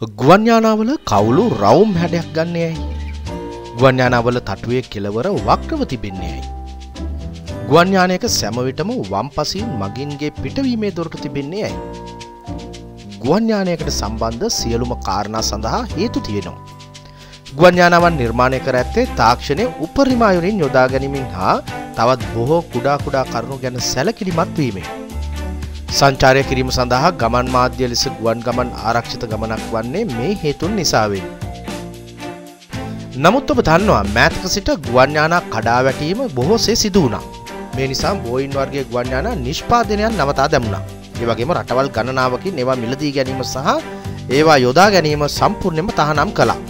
ගුවන් යානාවල කවුළු රවුම් හැඩයක් ගන්නේ ඇයි. ගුවන් යානාවල තටුවේ කෙලවර වක්‍රව තිබෙන්නේ ඇයි. ගුවන් යානයක සැමවිටම වම්පසින් මගින්ගේ පිටවීමේ දොරටු තිබෙන්නේ ඇයි. ගුවන් යානයකට සම්බන්ධ සියලුම කාරණා සඳහා හේතු තියෙනවා. ගුවන් යානාවන් නිර්මාණය කර ඇත්තේ තාක්ෂණය උපරිම අයුරින් යොදා ගැනීමෙන් හා තවත් බොහෝ කුඩා කුඩා කරුණු ගැන සැලකිලිමත් වීමෙන්. සංචාරය කිරීම සඳහා ගමන් මාධ්‍ය ලෙස ගුවන් ගමන් ආරක්ෂිත ගමනක් වන්නේ මේ හේතුන් නිසාවෙන්. නමුත් ඔබ දන්නවා මෑතක සිට ගුවන් යානා කඩා වැටීම බොහෝසේ සිදු වුණා. මේ නිසා බෝයින් වර්ගයේ ගුවන් යානා නිෂ්පාදනයන් නවතා දැමුණා. ඒ වගේම රටවල් ගණනාවකින් ඒවා මිලදී ගැනීම සහ ඒවා යොදා ගැනීම සම්පූර්ණයෙන්ම තහනම් කළා.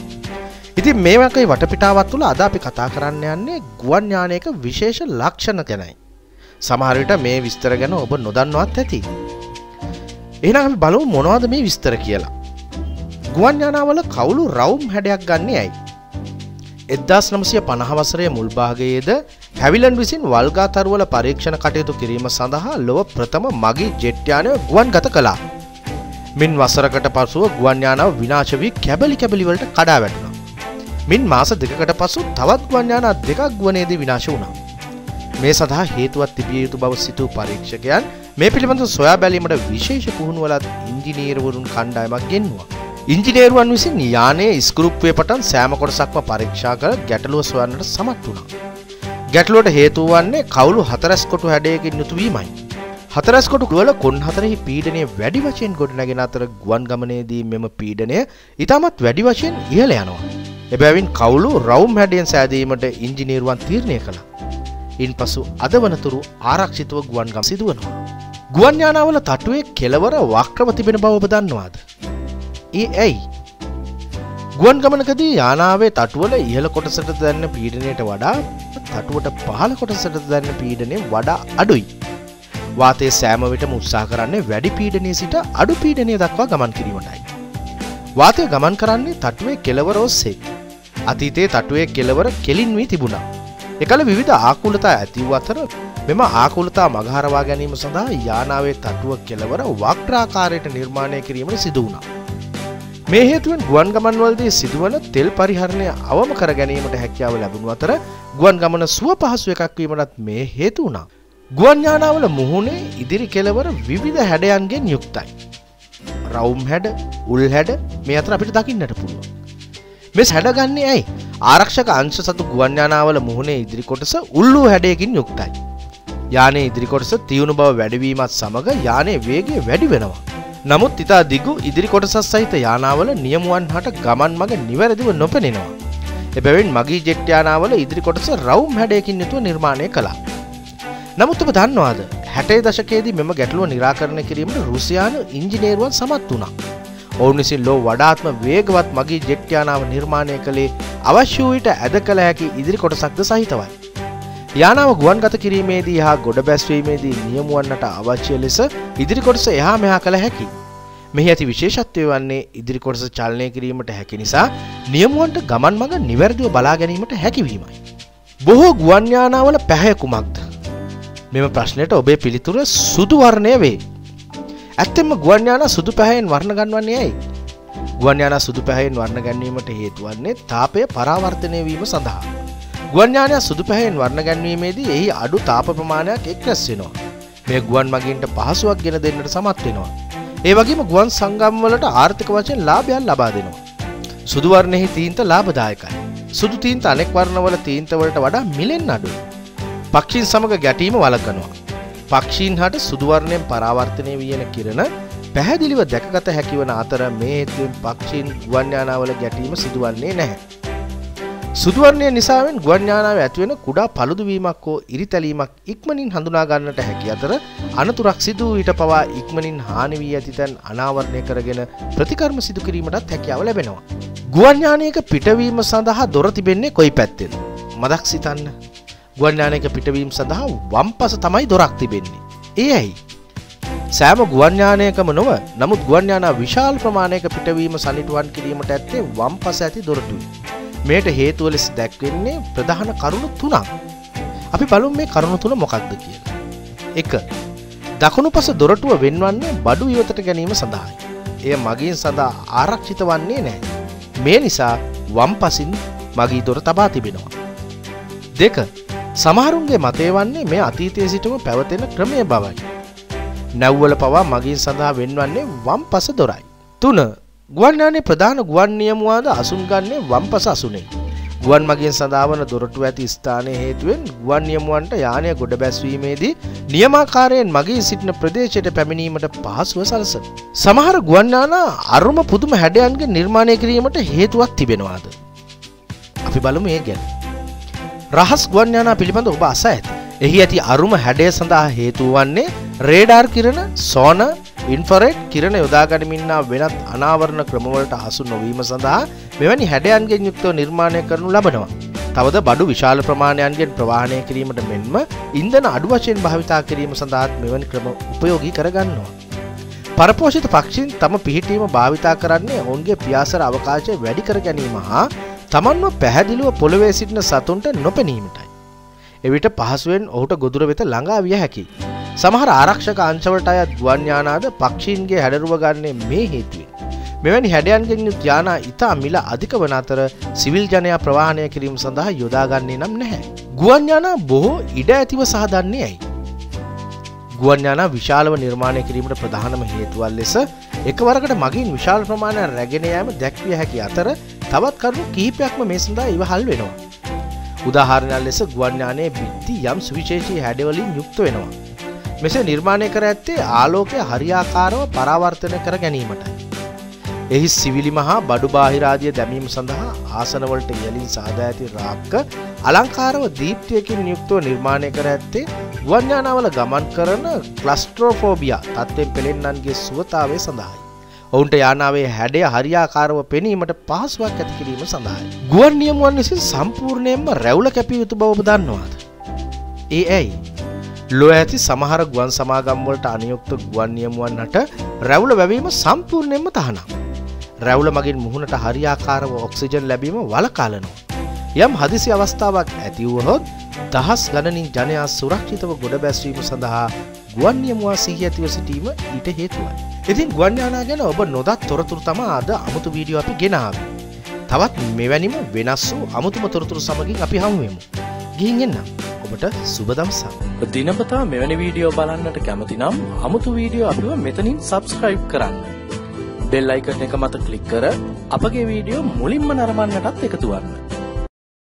ඉතින් මේ වගේ වටපිටාවක් තුළ අද අපි කතා කරන්න යන්නේ ගුවන් යානයක විශේෂ ලක්ෂණ ගැනයි. සමහර විට මේ විස්තර ගැන ඔබ නොදන්නවත් ඇති. එහෙනම් අපි බලමු මොනවද මේ විස්තර කියලා. ගුවන් යානාවල කවුළු රවුම් හැඩයක් ගන්න ඇයි. එදදාස් නමසය පණහවසරය මුල්භාගයේද හැවිලන් විසින් වල්ගාතරුවල පරීක්ෂණ කටයුතු කිරීම සඳහා ලොව ප්‍රථම මගී ජෙට්්‍යානය ගුවන් ගත කලා. මින් වසරකට පසුව ගුවන්යානාව විනාශ වී කැබලි කැබලිවලට කඩා වැටුණ. මින් මාස දෙකට පසු තවත් ගුවන්යානා දෙකක් ගුවනේද විනාශ වුණා. මේ සඳහා හේතුවත් තිබිය යුතු බව සිතූ පරීක්ෂකයන් මේ පිළිබඳ සොයා බැලීමට විශේෂ පුහුණුවලත් ඉංජිනීරවරුන් කණ්ඩායමක් ගෙන්වා. ඉංජිනේරුවන් විසින් යානයේ ස්කෘප්වය පටන් සෑම කොටසක්ම පරීක්ෂා කර ගැටලුව සොයන්නට සමත් වුණා. ගැටලුවට හේතු වන්නේ කවුළු හතරැස් කොටු හැඩයකින් යුතුවීමයි. හතරස් කොටු වල කොන් හතරෙහි පීඩනය වැඩි වශයෙන් ගොඩනැගෙන අතර ගුවන් ගමනේදී මෙම පීඩනය ඉතාමත් වැඩි වශයෙන් ඉහළ යනවා. එබැවින් කවුළු රවුම් හැඩයෙන් සෑදීමට ඉංජිනීරුවන් තීරණය කළා. ඉන් පසු අද වනතුරු ආරක්ෂිතව ගුවන්ගම් සිදුවනවා. ගුවන් යානාවල තටුවේ කෙලවර වක්‍රව තිබෙන බව ඔබ දන්නවාද? ඒ ඇයි? ගුවන් ගමනකදී යානාවේ තටුවල ඉහළ කොටසට දැන්න පීඩනයට වඩා තටුවට පහළ කොටසට දැන්න පීඩනය වඩා අඩුයි. වාතයේ සෑම විටම උත්සාහ කරන්නේ වැඩි පීඩනය සිට අඩු පීඩනය දක්වා ගමන් කිරීමටයි. වාතය ගමන් කරන්නේ තටුවේ කෙලවර ඔස්සේ. අතීතයේ තටුවේ කෙලවර කෙලින් වී තිබුණා. එකල විවිධ ආකුලතා ඇති වූ අතර මෙම ආකුලතා මගහරවා ගැනීම සඳහා යානාවේ තටුව කෙලවර වක්්‍රාකාරයට නිර්මාණය කිරීමට සිදු වුණා. මේ හේතුවෙන් ගුවන් ගමන්වලදී සිදුවන තෙල් පරිහරණය අවම කර ගැනීමට හැකියාව ලැබුණු අතර ගුවන් ගමන සුව පහසු එකක් වීමටත් මේ හේතු වුණා. ගුවන් යානාවල මුහුණේ ඉදිරි කෙලවර විවිධ හැඩයන්ගෙන් යුක්තයි. රවුම් හැඩ, උල් හැඩ මේ අතර අපිට දකින්නට පුළුවන්. මේ හැඩගන්නේ ඇයි? ආරක්ෂක අංශ සතු ගුවන් යානාවල මුහුණේ ඉදිරි කොටස උල්ලු හැඩයකින් යුක්තයි. යානයේ ඉදිරි කොටස තියුණු බව වැඩිවීමත් සමග යානයේ වේගය වැඩි වෙනවා. නමුත් ඉතා දිගු ඉදිරි කොටසත් සහිත යානාවල නියමුවන් හට ගමන් මග නිවැරදිව නොපෙනෙනවා. එබැවින් මගී ජෙට් යානාවල ඉදිරි කොටස රවුම් හැඩයකින් යුතුව නිර්මාණය කළා. නමුත් ඔබ දන්නවාද හැටේ දශකයේදී මෙම ගැටලුව නිරාකරණය කිරීමට රුසියානු ඉංජිනේරුවන් සමත් වුණා. ඔවුන් විසින් ලෝ වඩාත්ම වේගවත් මගී ජෙට් යානාව නිර්මාණය කළේ අවශ්‍ය වූ විට ඇද කළ හැකි ඉදිරි කොටසක්ද සහිතවයි. යානාව ගුවන් ගත කිරීමේදී හා ගොඩ බැස්වීමේදී නියමුවන්නට අවශ්‍ය ලෙස ඉදිරි කොටස එහා මෙහා කළ හැකි. මෙහි ඇති විශේෂත්වය වන්නේ ඉදිරි කොටස චලනය කිරීමට හැකි නිසා නියමුවන්ට ගමන් මඟ නිවැරදිව බලා ගැනීමට හැකිවීමයි. බොහෝ ගුවන් යානාවල පැහැ කුමක්ද? මෙම ප්‍රශ්නයට ඔබේ පිළිතුර සුදු වර්ණය වේ. ඇත්තෙම ගුවන් යානා සුදු පැහැයෙන් වර්ණ ගන්වන්නේ ඇයි? ගුවන් යානා සුදු පැහැයෙන් වර්ණ ගැනීමට හේතු වන්නේ තාපය පරාවර්තනය වීම සඳහා. ගුවන් යානය සුදු පැහැයෙන් වර්ණ ගැන්වීමේදී එහි අඩු තාප ප්‍රමාණයක් එක් රැස් වෙනවා. මේ ගුවන් මගින්ට පහසුවක් ගෙන දෙන්නට සමත් වෙනවා. ඒ වගේම ගුවන් සංගම්වලට ආර්ථික වශයෙන් ලාභයන් ලබා දෙනවා. සුදු වර්ණෙහි තීන්ත ලාභදායකයි. සුදු තීන්ත අනෙක් වර්ණවල තීන්තවලට වඩා මිලෙන් අඩුයි. පක්ෂීන් සමග ගැටීම වළක්වනවා. පක්ෂීන් හට සුදුවර්ණයෙන් පරාවර්තනය වියන කිරණ පැහැදිලිව දැකගත හැකිවන අතර මේ හේතුවෙන් පක්ෂීන් ගුවන් යානාවල ගැටීම සිදුවන්නේ නැහැ. සුදුවර්ණය නිසාවෙන් ගුවන් යානාව ඇතිවෙන කුඩා පළුදුවීමක් හෝ ඉරිතැලීමක් ඉක්මනින් හඳුනා ගන්නට හැකි අතර අනතුරක් සිදු ඊට පවා ඉක්මනින් හානි වී ඇති තැන් අනාවරණය කරගෙන ප්‍රතිකර්ම සිදු කිරීමටත් හැකියාව ලැබෙනවා. ගුවන් යානයක පිටවීම සඳහා දොර තිබෙන්නේ කොයි පැත්තෙද? මදක් සිතන්න. ගුවන් යානයක පිටවීම සඳහා වම්පස තමයි දොරක් තිබෙන්නේ. ඒ ඇයි? සෑම ගුවන් යානයකම නොව නමුත් ගුවන් යානා විශාල ප්‍රමාණයක පිටවීම සනිටුවන් කිරීමට ඇත්තේ වම්පස ඇති දොරටුයි. මේට හේතුව ලෙස දැක්වෙන්නේ ප්‍රධාන කරුණු තුනක්. අපි බලමු මේ කරුණු තුන මොකක්ද කියලා. 1. දකුණු පස දොරටුව වෙන්වන්නේ බඩු ඉවතට ගැනීම සඳහායි. එය මගින් සඳහා ආරක්ෂිත වන්නේ නැහැ. මේ නිසා වම් පසින් මගී දොර තබා තිබෙනවා. දෙක සමහරුන්ගේ මතය වන්නේ මේ අතීතයේ සිටම පැවතෙන ක්‍රමය බවයි. නැව්වල පවා මගින් සඳහා වෙන්වන්නේ වම් පස දොරයි. තුන ගුවන්යානේ ප්‍රධාන ගුවන් නියමුවාද අසුන් ගන්නේ වම් පස අසුනේ. ගුවන් මගින් සඳහාවන දොරටු ඇති ස්ථානය හේතුවෙන් ගුවන් නියමුවන්ට යානය ගොඩ බැස්වීමේදී නියමාකාරයෙන් මගින් සිටින ප්‍රදේශයට පැමිණීමට පහසුව සලසන. සමහර ගුවන්යානා අරුම පුදුම හැඩයන්ගේ නිර්මාණය කිරීමට හේතුවක් තිබෙනවාද. අපි බලමු ඒ ගැන. රහස් ගුවන්යානා පිළිබඳ ඔබ අස ඇති. එහි ඇති අරුම හැඩය සඳහා හේතු වන්නේ රේඩාර් කිරණ සෝන ඉන්ෆරෙට් කිරණ යොදාගනිමින්නා වෙනත් අනාවරණ ක්‍රමවලට හසු නොවීම සඳහා මෙවැනි හැඩයන්ගෙන් යුක්තව නිර්මාණය කරනු ලබනවා. තවද බඩු විශාල ප්‍රමාණයන්ගෙන් ප්‍රවාහණය කිරීමට මෙන්ම ඉන්දන අඩු වශයෙන් භාවිතා කිරීම සඳහාත් මෙවැනි ක්‍රම උපයෝගී කරගන්නවා. පරපෝෂිත පක්ෂීන් තම පිහිටීම භාවිතා කරන්නේ ඔවුන්ගේ පියාසර අවකාශය වැඩි කර ගැනීම හා තමන්ව පැහැදිලිව පොළොවේ සිටින සතුන්ට නොපැනීමටයි. එවිට පහසුවෙන් ඔහුට ගොදුර වෙත ළඟා විය හැකි. සමහර ආරක්ෂක අංශවලට අයත් ගුවන් යානාද පක්ෂීන්ගේ හැඩරුව ගන්නේ මේ හේතුවෙන්. මෙවැනි හැඩයන්ගෙන් යුත් යානා ඉතා මිල අධික වන අතර සිවිල් ජනයා ප්‍රවාහණය කිරීම සඳහා යොදාගන්නේ නම් නැහැ. ගුවන් යානා බොහෝ ඉඩ ඇතිව සහදන්නේ ඇයි. ගුවන් යානා විශාලව නිර්මාණය කිරීමට ප්‍රධානම හේතුවල් ලෙස එකවරකට මගින් විශාල ප්‍රමාණය රැගෙන යාම දැක්විය හැකි අතර තවත් කරුණු කිහිපයක්ම මේ සඳහා ඉවහල් වෙනවා. උදාහරණයක් ලෙස ගුවන් යානයේ බිත්ති යම් සුවිශේෂී හැඩවලින් යුක්ත වෙනවා. මෙසේ නිර්මාණය කර ඇත්තේ ආලෝකය හරියාකාරව පරාවර්තනය කර ගැනීමටයි. එහි සිවිලි මහා බඩු බාහිරාදිය දැමීම සඳහා ආසනවලට ඉහලින් සාදා ඇති රාක්ක අලංකාරව දීප්තියකින් යුක්තව නිර්මාණය කර ඇත්තේ ගුවන්යානාවල ගමන් කරන ක්ලස්ට්‍රෝෆෝබියා තත්ත්වෙන් පෙළෙන්නන්ගේ සුවතාවේ සඳහායි. ඔවුන්ට යානාවේ හැඩය හරියාකාරව පෙනීමට පහසුවක් ඇති කිරීම සඳහායි. ගුවන් නියමුවන් විසින් සම්පූර්ණයෙන්ම රැවුල කැපිය යුතු බව දන්නවාද. ඒ ඇයි ලොව ඇති සමහර ගුවන් සමාගම්වලට අනියුක්ත ගුවන් නියමුවන්නට රැවුල වැවීම සම්පූර්ණයෙන්ම තහනම්. රැවුල මගින් මුහුණට හරියාකාරව ඔක්සිජන් ලැබීම වලකාලනවා. යම් හදිසි අවස්ථාවක් ඇතිවුවහොත් දහස් ගණනින් ජනයා සුරක්ෂිතව ගොඩ බැස්වීම සඳහා ගුවන් නියමුවා සිහි ඇතිව සිටීම ඊට හේතුවයි. ඉතින් ගුවන්යානා ගැන ඔබ නොදත් තොරතුරු තම අද අමුතු වීඩියෝ අපි ගෙනාවේ. තවත් මෙවැනිම වෙනස් වූ අමුතුම තොරතුරු සමගින් අපි හමුවෙමු. ගිහින් එන්නම්. ඔබට සුබ දවසක්. දිනපතා මෙවැනි වීඩියෝ බලන්නට කැමති නම් අමුතු වීඩියෝ අපිව මෙතනින් සබස්ක්‍රයිබ් කරන්න. බෙල් අයිකන් එක මත ක්ලික් කර අපගේ වීඩියෝ මුලින්ම නරඹන්නටත් එකතු වන්න.